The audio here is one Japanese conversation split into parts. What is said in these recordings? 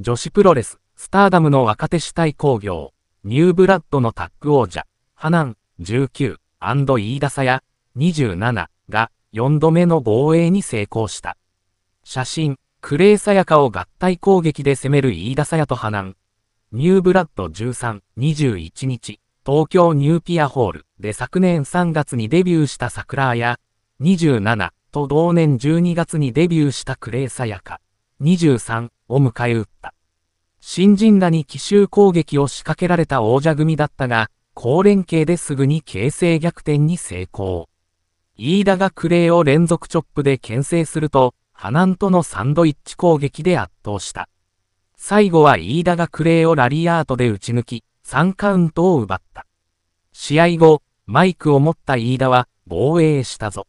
女子プロレス、スターダムの若手主体工業、ニューブラッドのタッグ王者、ハナン、19、飯田沙耶、27が4度目の防衛に成功した。写真、クレイサヤカを合体攻撃で攻める飯田沙耶とハナン。ニューブラッド13、21日、東京ニューピアホールで昨年3月にデビューした桜や、27と同年12月にデビューしたクレイサヤカ、23を迎え撃った。新人らに奇襲攻撃を仕掛けられた王者組だったが、高連携ですぐに形勢逆転に成功。飯田がクレイを連続チョップで牽制すると、ハナンとのサンドイッチ攻撃で圧倒した。最後は飯田がクレイをラリーアートで打ち抜き、3カウントを奪った。試合後、マイクを持った飯田は、防衛したぞ。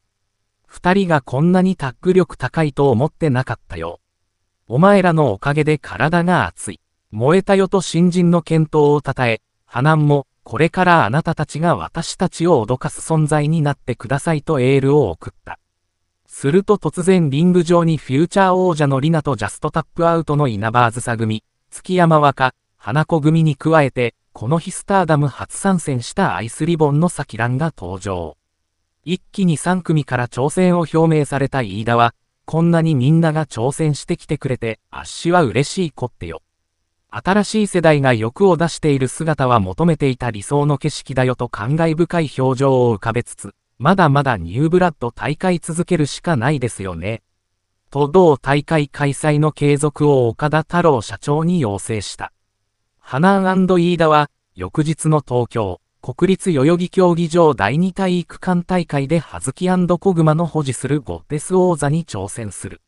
二人がこんなにタッグ力高いと思ってなかったよ。お前らのおかげで体が熱い。燃えたよと新人の健闘を称え、ハナンも、これからあなたたちが私たちを脅かす存在になってくださいとエールを送った。すると突然リング上にフューチャー王者のリナとジャストタップアウトの稲葉あずさ組、月山若、花子組に加えて、この日スターダム初参戦したアイスリボンのサキランが登場。一気に3組から挑戦を表明された飯田は、こんなにみんなが挑戦してきてくれて、あっしは嬉しいこってよ。新しい世代が欲を出している姿は求めていた理想の景色だよと感慨深い表情を浮かべつつ、まだまだニューブラッド大会続けるしかないですよね。と同大会開催の継続を岡田太郎社長に要請した。ハナン飯田は、翌日の東京、国立代々木競技場第2体育館大会でハズキコグマの保持するゴッデス王座に挑戦する。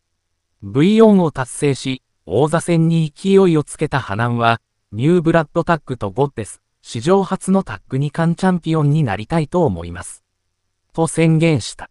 V4 を達成し、王座戦に勢いをつけた波南は、ニューブラッドタッグとゴッデス、史上初のタッグ2冠チャンピオンになりたいと思います。と宣言した。